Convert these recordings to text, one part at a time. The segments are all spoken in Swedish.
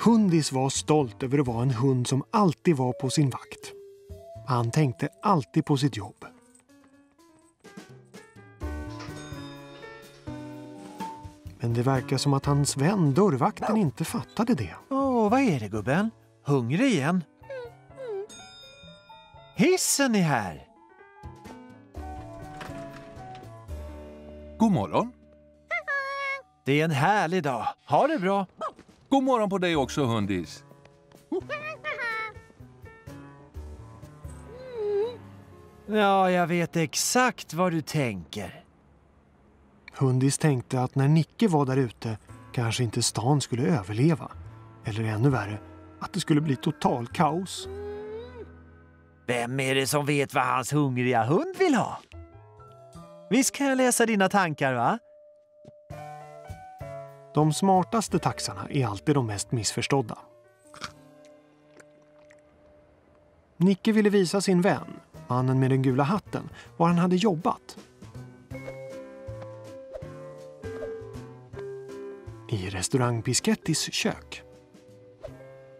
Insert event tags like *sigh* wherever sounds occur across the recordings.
Hundis var stolt över att vara en hund som alltid var på sin vakt. Han tänkte alltid på sitt jobb. Men det verkar som att hans vän dörrvakten inte fattade det. Åh, vad är det gubben? Hungrig igen? Hissen är här! God morgon. Det är en härlig dag. Ha det bra! God morgon på dig också, hundis. Ja, jag vet exakt vad du tänker. Hundis tänkte att när Nicke var där ute kanske inte stan skulle överleva. Eller ännu värre, att det skulle bli total kaos. Vem är det som vet vad hans hungriga hund vill ha? Visst kan jag läsa dina tankar, va? De smartaste taxarna är alltid de mest missförstådda. Nicke ville visa sin vän, mannen med den gula hatten, var han hade jobbat. I restaurang Piskettis kök.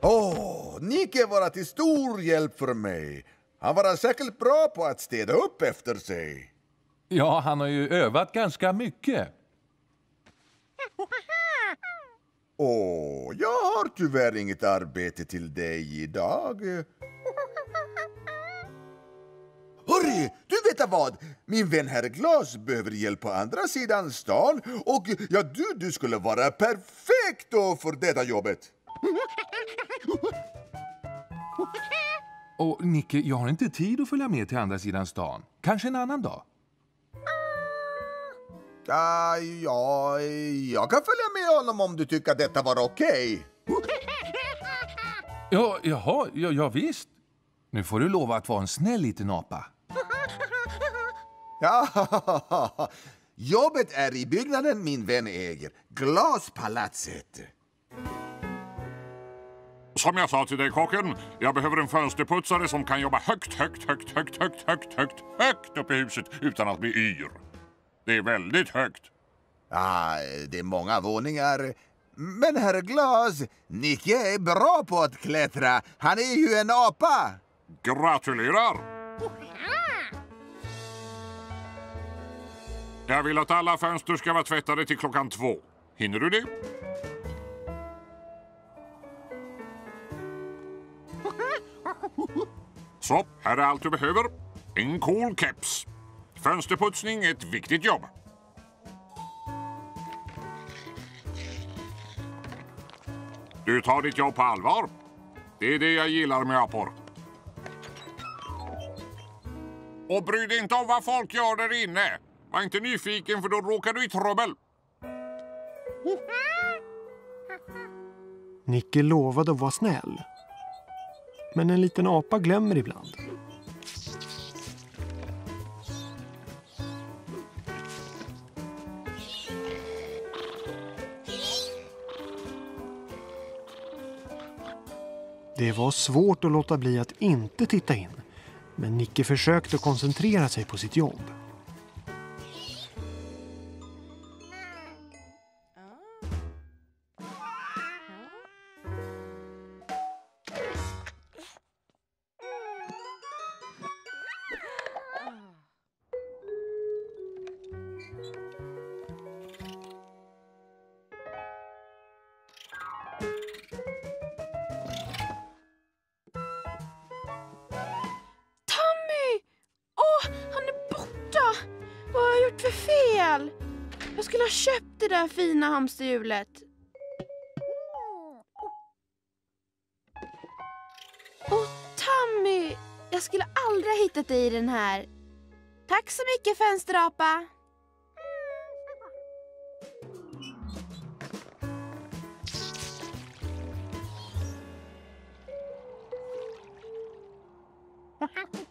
Åh, Nike var till stor hjälp för mig. Han var särskilt bra på att städa upp efter sig. Ja, han har ju övat ganska mycket. *laughs* Åh, jag har tyvärr inget arbete till dig idag. Hörru, du vet vad? Min vän herr Glas behöver hjälp på andra sidan stan och ja, du, du skulle vara perfekt då för detta jobbet. Och Nicke, jag har inte tid att följa med till andra sidan stan. Kanske en annan dag. Ah, ja, jag kan följa med honom om du tycker att detta var okej. *laughs* Ja, jaha, ja, ja visst. Nu får du lova att vara en snäll liten apa. Ja, *laughs* jobbet är i byggnaden min vän äger, Glaspalatset. Som jag sa till dig kocken, jag behöver en fönsterputsare som kan jobba högt, högt, högt, högt, högt, högt, högt, högt upp i huset utan att bli yr. Det är väldigt högt. Ja, det är många våningar. Men herr Glas, Nicke är bra på att klättra. Han är ju en apa. Gratulerar! Jag vill att alla fönster ska vara tvättade till klockan två. Hinner du det? Så, här är allt du behöver. En cool keps. Fönsterputsning är ett viktigt jobb. Du tar ditt jobb på allvar. Det är det jag gillar med apor. Och bry dig inte om vad folk gör där inne. Var inte nyfiken för då råkar du i trubbel. Nicke lovade att vara snäll. Men en liten apa glömmer ibland. Det var svårt att låta bli att inte titta in. Men Nicke försökte koncentrera sig på sitt jobb. Vad har jag gjort för fel? Jag skulle ha köpt det där fina hamsterhjulet. Åh, Tammy! Jag skulle aldrig ha hittat dig i den här. Tack så mycket, fönsterapa. *laughs*